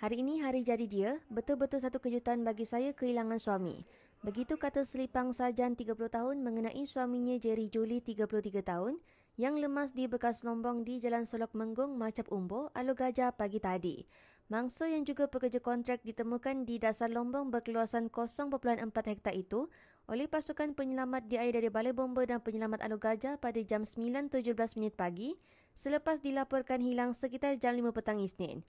Hari ini hari jadi dia, betul-betul satu kejutan bagi saya kehilangan suami. Begitu kata selipang sarjan 30 tahun mengenai suaminya Jerry Julie 33 tahun yang lemas di bekas lombong di Jalan Solok Menggung, Macap Umbo, Alu Gajah pagi tadi. Mangsa yang juga pekerja kontrak ditemukan di dasar lombong berkeluasan 0.4 hektar itu oleh pasukan penyelamat di air dari Balai Bomba dan Penyelamat Alu Gajah pada jam 9.17 minit pagi selepas dilaporkan hilang sekitar jam 5 petang Isnin.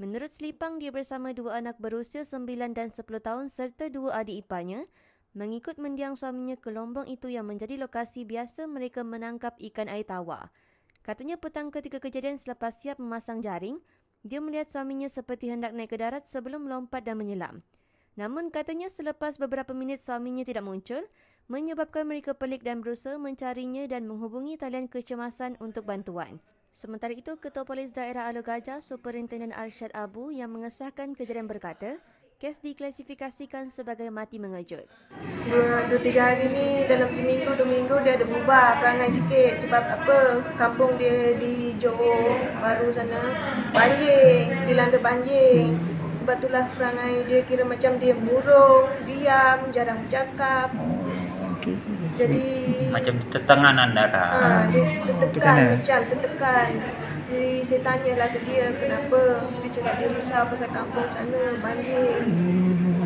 Menurut Selipang, dia bersama dua anak berusia 9 dan 10 tahun serta dua adik iparnya mengikut mendiang suaminya ke lombong itu yang menjadi lokasi biasa mereka menangkap ikan air tawar. Katanya petang ketika kejadian selepas siap memasang jaring, dia melihat suaminya seperti hendak naik ke darat sebelum melompat dan menyelam. Namun katanya selepas beberapa minit suaminya tidak muncul, menyebabkan mereka pelik dan berusaha mencarinya dan menghubungi talian kecemasan untuk bantuan. Sementara itu, Ketua Polis Daerah Alu Gajah, Superintendent Arsyad Abu yang mengesahkan kejadian berkata, kes diklasifikasikan sebagai mati mengejut. Dua, dua tiga hari ni dalam seminggu dua minggu dia ada berubah perangai sikit. Sebab apa? Kampung dia di Johor baru sana banjir dilanda banjir. Sebab itulah perangai dia kira macam dia murung diam jarang bercakap Okey. jadi macam tertengan antara ha, dia tertekan Tekanan. macam tertekan. Jadi saya tanyalah ke dia kenapa dia cakap dia risau pasal kampung sana banjir.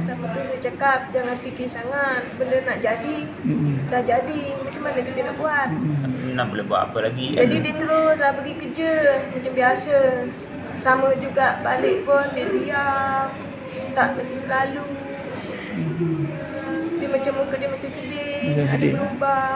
Lepas tu saya cakap jangan fikir sangat benda nak jadi Mm-mm. dah jadi macam mana kita nak buat? Nak boleh buat apa lagi? Jadi dia teruslah pergi kerja macam biasa. Sama juga balik pun dia diam tak macam selalu. Dia macam muka dia macam sedih Macam ada sedih. berubah